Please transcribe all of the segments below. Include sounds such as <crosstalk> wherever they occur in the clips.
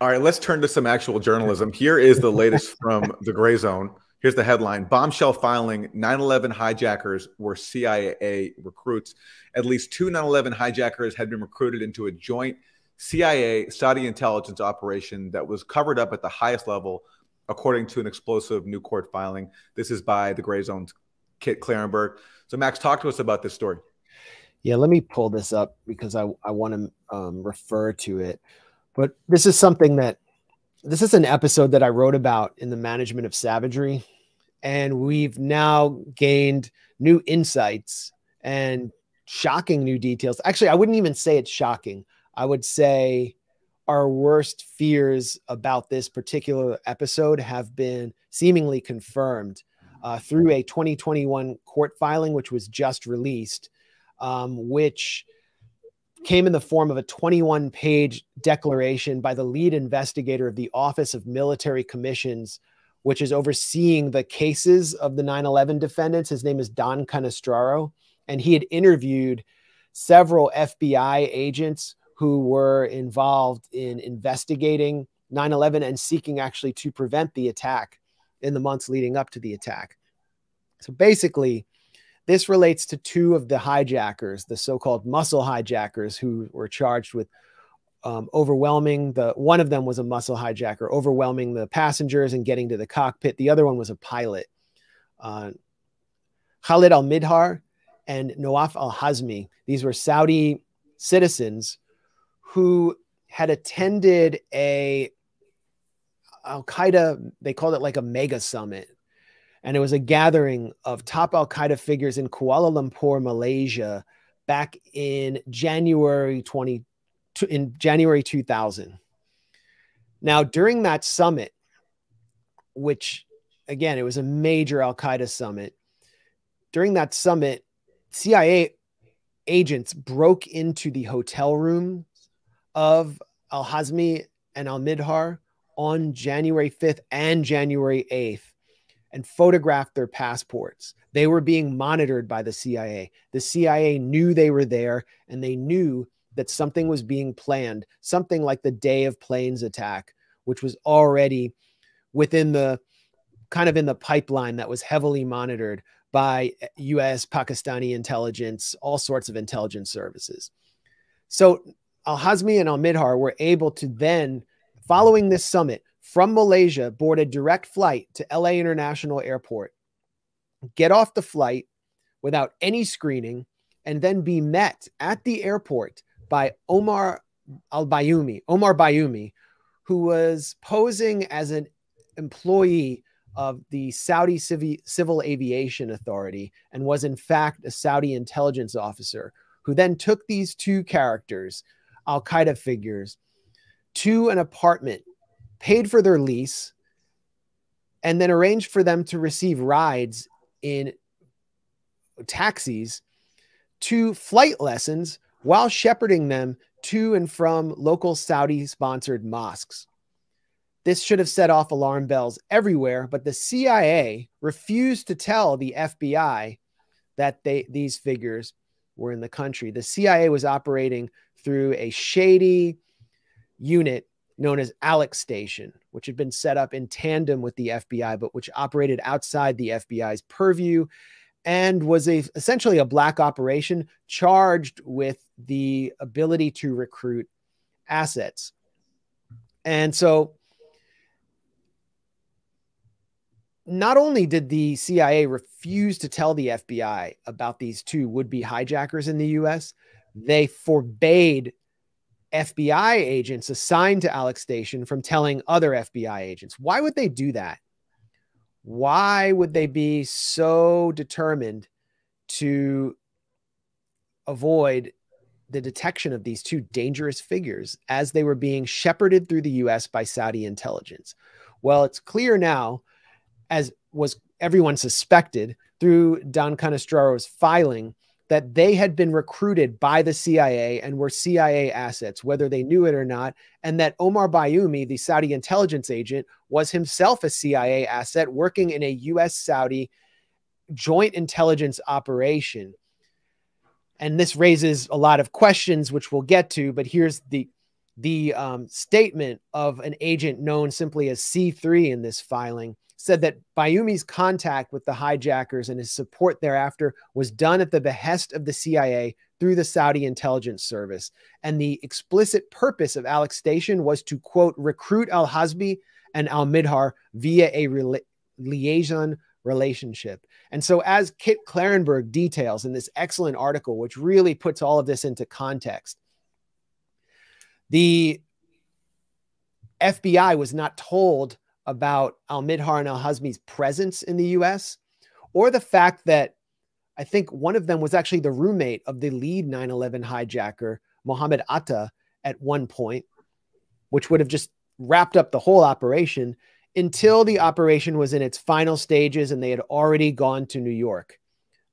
All right, let's turn to some actual journalism. Here is the latest <laughs> from the Gray Zone. Here's the headline Bombshell filing 9 11 hijackers were CIA recruits. At least two 9 11 hijackers had been recruited into a joint CIA Saudi intelligence operation that was covered up at the highest level, according to an explosive new court filing. This is by the Gray Zone's Kit Klarenberg. So, Max, talk to us about this story. Yeah, let me pull this up because I, I want to um, refer to it. But this is something that this is an episode that I wrote about in the management of savagery. And we've now gained new insights and shocking new details. Actually, I wouldn't even say it's shocking. I would say our worst fears about this particular episode have been seemingly confirmed uh, through a 2021 court filing, which was just released, um, which came in the form of a 21 page declaration by the lead investigator of the Office of Military Commissions, which is overseeing the cases of the 9 11 defendants. His name is Don Canestraro, and he had interviewed several FBI agents who were involved in investigating 9 11 and seeking actually to prevent the attack in the months leading up to the attack. So basically, this relates to two of the hijackers, the so-called muscle hijackers, who were charged with um, overwhelming the. One of them was a muscle hijacker, overwhelming the passengers and getting to the cockpit. The other one was a pilot. Uh, Khalid Al Midhar and Nawaf Al Hazmi. These were Saudi citizens who had attended a Al Qaeda, they called it like a mega summit and it was a gathering of top Al Qaeda figures in Kuala Lumpur, Malaysia, back in January 20 in January 2000. Now, during that summit, which again, it was a major Al Qaeda summit, during that summit, CIA agents broke into the hotel room of Al Hazmi and Al Midhar on January 5th and January 8th and photographed their passports. They were being monitored by the CIA. The CIA knew they were there and they knew that something was being planned, something like the day of planes attack, which was already within the kind of in the pipeline that was heavily monitored by US, Pakistani intelligence, all sorts of intelligence services. So Al Hazmi and Al Midhar were able to then, following this summit, from Malaysia board a direct flight to LA International Airport, get off the flight without any screening, and then be met at the airport by Omar Al Bayoumi, Omar Bayoumi, who was posing as an employee of the Saudi Civil Aviation Authority and was, in fact, a Saudi intelligence officer who then took these two characters, Al Qaeda figures, to an apartment paid for their lease, and then arranged for them to receive rides in taxis to flight lessons while shepherding them to and from local Saudi sponsored mosques. This should have set off alarm bells everywhere, but the CIA refused to tell the FBI that they, these figures were in the country. The CIA was operating through a shady unit known as Alex Station, which had been set up in tandem with the FBI, but which operated outside the FBI's purview and was a essentially a black operation charged with the ability to recruit assets. And so not only did the CIA refuse to tell the FBI about these two would-be hijackers in the US, they forbade FBI agents assigned to Alex Station from telling other FBI agents. Why would they do that? Why would they be so determined to avoid the detection of these two dangerous figures as they were being shepherded through the US by Saudi intelligence? Well, it's clear now, as was everyone suspected through Don Canestraro's filing, that they had been recruited by the CIA and were CIA assets, whether they knew it or not, and that Omar Bayoumi, the Saudi intelligence agent, was himself a CIA asset working in a US Saudi joint intelligence operation. And this raises a lot of questions, which we'll get to, but here's the the um, statement of an agent known simply as C3 in this filing said that Bayoumi's contact with the hijackers and his support thereafter was done at the behest of the CIA through the Saudi intelligence service. And the explicit purpose of Alex Station was to, quote, recruit al Hazmi and al Midhar via a re liaison relationship. And so, as Kit Klarenberg details in this excellent article, which really puts all of this into context, the FBI was not told about Al Midhar and Al Hazmi's presence in the US or the fact that I think one of them was actually the roommate of the lead 9 11 hijacker, Mohammed Atta, at one point, which would have just wrapped up the whole operation until the operation was in its final stages and they had already gone to New York.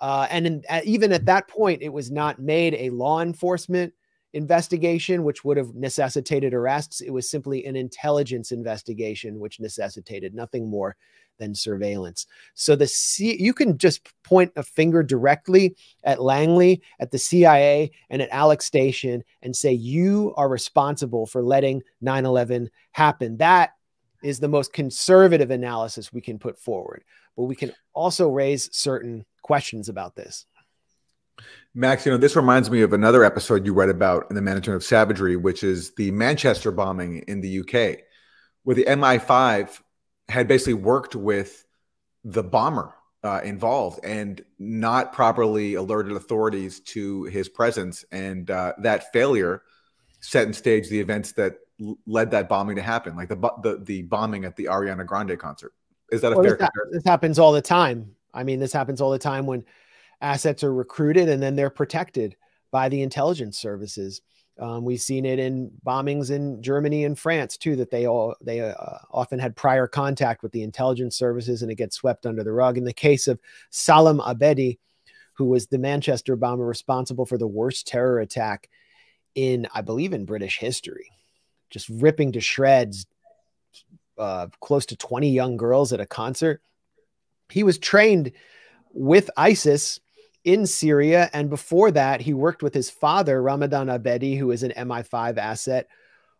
Uh, and in, even at that point, it was not made a law enforcement investigation, which would have necessitated arrests. It was simply an intelligence investigation, which necessitated nothing more than surveillance. So the C- you can just point a finger directly at Langley, at the CIA, and at Alex Station and say you are responsible for letting 9/11 happen. That is the most conservative analysis we can put forward. But we can also raise certain questions about this. Max, you know, this reminds me of another episode you read about in the management of savagery, which is the Manchester bombing in the UK, where the MI5 had basically worked with the bomber uh, involved and not properly alerted authorities to his presence. And uh, that failure set in stage the events that led that bombing to happen, like the, the, the bombing at the Ariana Grande concert. Is that a well, fair this, this happens all the time. I mean, this happens all the time when assets are recruited and then they're protected by the intelligence services. Um, we've seen it in bombings in Germany and France too. That they all they uh, often had prior contact with the intelligence services, and it gets swept under the rug. In the case of Salman Abedi, who was the Manchester bomber responsible for the worst terror attack in, I believe, in British history, just ripping to shreds uh, close to 20 young girls at a concert. He was trained with ISIS in Syria. And before that, he worked with his father, Ramadan Abedi, who is an MI5 asset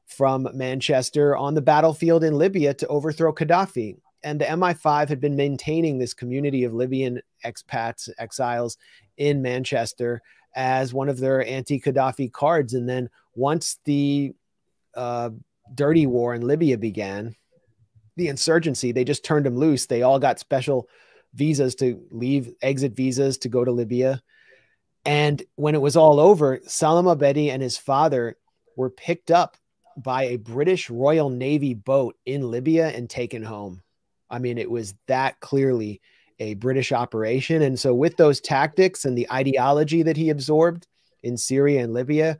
from Manchester on the battlefield in Libya to overthrow Gaddafi. And the MI5 had been maintaining this community of Libyan expats, exiles in Manchester as one of their anti Gaddafi cards. And then once the uh, dirty war in Libya began, the insurgency, they just turned them loose. They all got special visas to leave, exit visas to go to Libya. And when it was all over, Salman Abedi and his father were picked up by a British Royal Navy boat in Libya and taken home. I mean, it was that clearly a British operation. And so, with those tactics and the ideology that he absorbed in Syria and Libya,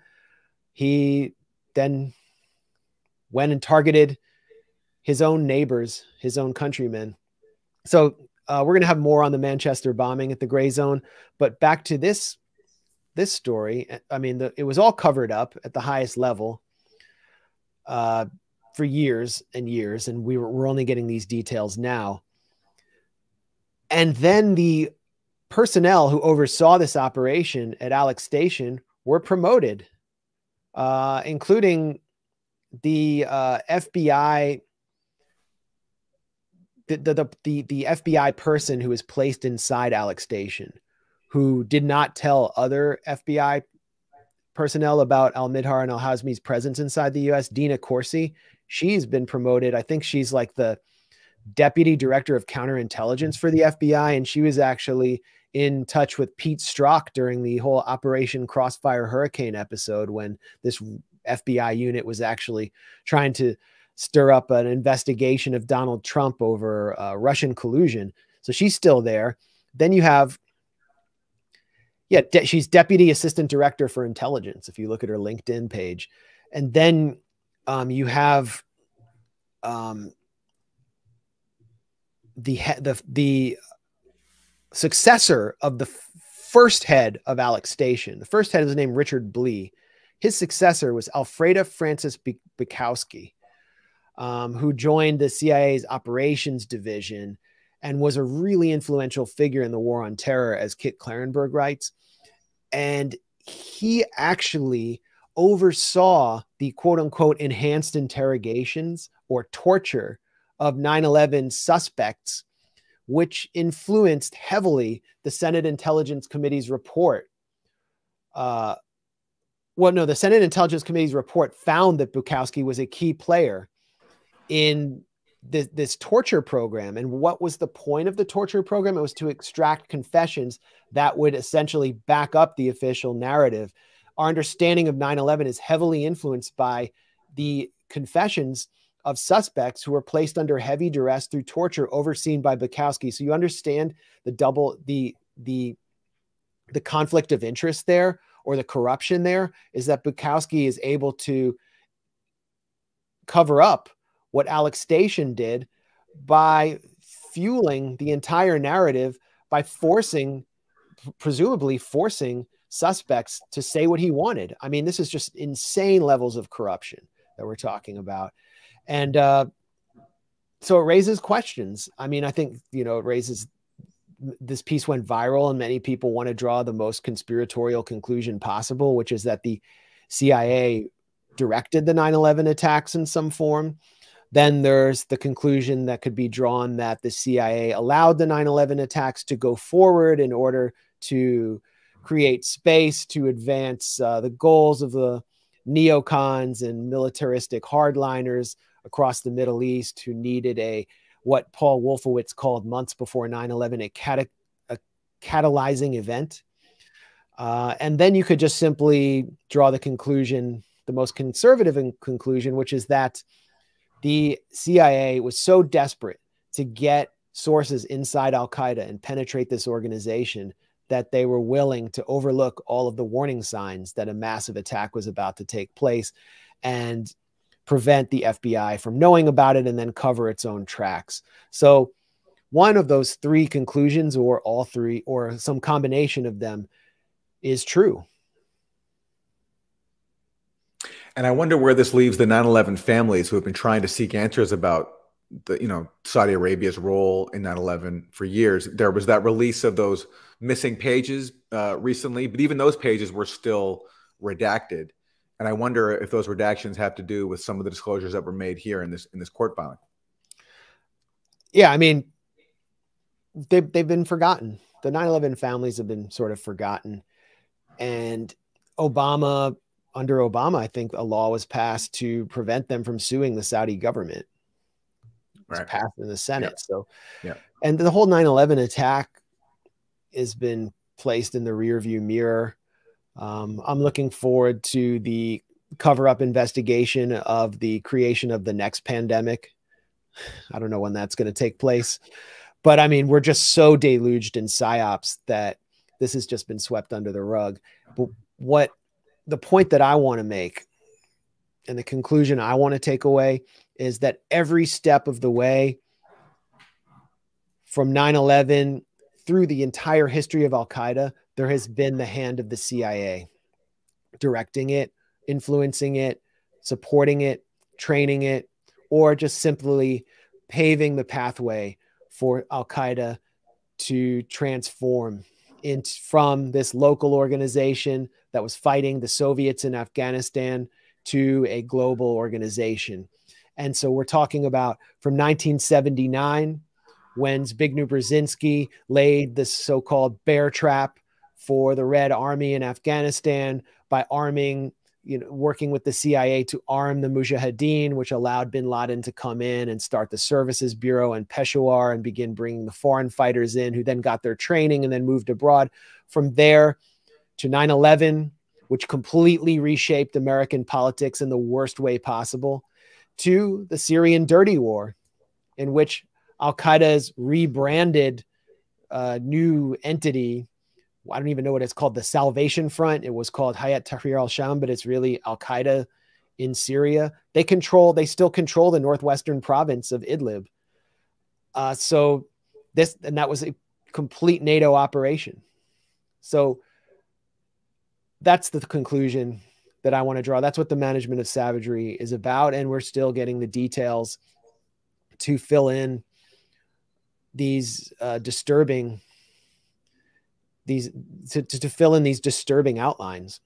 he then went and targeted his own neighbors, his own countrymen. So, uh, we're going to have more on the Manchester bombing at the gray zone, but back to this this story. I mean, the, it was all covered up at the highest level uh, for years and years, and we were we're only getting these details now. And then the personnel who oversaw this operation at Alex Station were promoted, uh, including the uh, FBI the, the the the FBI person who was placed inside Alex Station, who did not tell other FBI personnel about Al Midhar and Al Hazmi's presence inside the U.S. Dina Corsi, she's been promoted. I think she's like the deputy director of counterintelligence for the FBI, and she was actually in touch with Pete Strzok during the whole Operation Crossfire Hurricane episode when this FBI unit was actually trying to stir up an investigation of Donald Trump over uh, Russian collusion. So she's still there. Then you have, yeah, de- she's deputy assistant director for intelligence. If you look at her LinkedIn page, and then um, you have um, the he- the the successor of the first head of Alex Station. The first head is named Richard Blee. His successor was Alfreda Frances Bikowsky um, who joined the CIA's operations division and was a really influential figure in the war on terror, as Kit Klarenberg writes. And he actually oversaw the quote unquote enhanced interrogations or torture of 9 11 suspects, which influenced heavily the Senate Intelligence Committee's report. Uh, well, no, the Senate Intelligence Committee's report found that Bikowsky was a key player in this, this torture program. And what was the point of the torture program? It was to extract confessions that would essentially back up the official narrative. Our understanding of 9 11 is heavily influenced by the confessions of suspects who were placed under heavy duress through torture overseen by Bikowsky. So you understand the double, the, the, the conflict of interest there or the corruption there is that Bikowsky is able to cover up what Alex Station did by fueling the entire narrative by forcing, presumably forcing suspects to say what he wanted. I mean, this is just insane levels of corruption that we're talking about. And uh, so it raises questions. I mean, I think, you know, it raises this piece went viral and many people want to draw the most conspiratorial conclusion possible, which is that the CIA directed the 9 11 attacks in some form. Then there's the conclusion that could be drawn that the CIA allowed the 9 11 attacks to go forward in order to create space to advance uh, the goals of the neocons and militaristic hardliners across the Middle East who needed a what Paul Wolfowitz called months before 9 11 a, cat- a catalyzing event. Uh, and then you could just simply draw the conclusion, the most conservative conclusion, which is that the CIA was so desperate to get sources inside Al Qaeda and penetrate this organization that they were willing to overlook all of the warning signs that a massive attack was about to take place and prevent the FBI from knowing about it and then cover its own tracks. So, one of those three conclusions, or all three, or some combination of them, is true. And I wonder where this leaves the 9/11 families who have been trying to seek answers about the you know Saudi Arabia's role in 9/11 for years. There was that release of those missing pages uh, recently, but even those pages were still redacted. And I wonder if those redactions have to do with some of the disclosures that were made here in this in this court filing. Yeah, I mean, they've they've been forgotten. The 9/11 families have been sort of forgotten, and Obama under Obama, I think a law was passed to prevent them from suing the Saudi government. It was right. passed in the Senate. So, yeah. And the whole 9 11 attack has been placed in the rearview mirror. Um, I'm looking forward to the cover up investigation of the creation of the next pandemic. <sighs> I don't know when that's going to take place. But I mean, we're just so deluged in psyops that this has just been swept under the rug. But what the point that I want to make and the conclusion I want to take away is that every step of the way from 9 11 through the entire history of Al Qaeda, there has been the hand of the CIA directing it, influencing it, supporting it, training it, or just simply paving the pathway for Al Qaeda to transform in, from this local organization that was fighting the Soviets in Afghanistan to a global organization. And so we're talking about from 1979, when Zbigniew Brzezinski laid the so called bear trap for the Red Army in Afghanistan by arming you know, working with the CIA to arm the Mujahideen, which allowed bin Laden to come in and start the services bureau in Peshawar and begin bringing the foreign fighters in, who then got their training and then moved abroad. From there to 9 11, which completely reshaped American politics in the worst way possible, to the Syrian dirty war, in which Al Qaeda's rebranded uh, new entity I don't even know what it's called, the Salvation Front. It was called Hayat Tahrir al-Sham, but it's really Al-Qaeda in Syria. They control, they still control the northwestern province of Idlib. Uh, so this, and that was a complete NATO operation. So that's the conclusion that I want to draw. That's what the management of savagery is about. And we're still getting the details to fill in these uh, disturbing these to, to fill in these disturbing outlines